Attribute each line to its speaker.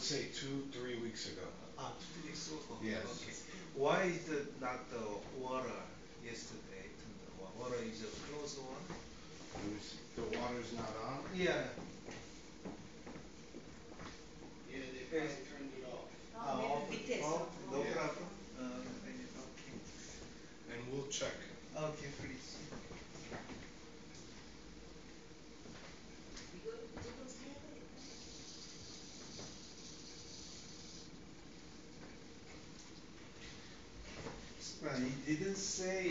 Speaker 1: would say two, three weeks ago.
Speaker 2: Ah, two weeks ago.
Speaker 1: Yes.
Speaker 2: Okay. Why is the, not the water yesterday? The water is a closed one.
Speaker 1: The water is not on.
Speaker 2: Yeah.
Speaker 3: Yeah, they probably turned it off.
Speaker 4: Ah, oh, maybe
Speaker 2: we
Speaker 4: test. Oh,
Speaker 2: no
Speaker 1: Yeah.
Speaker 2: problem. Uh, okay.
Speaker 1: And we'll check.
Speaker 2: Okay, please. Well, he didn't say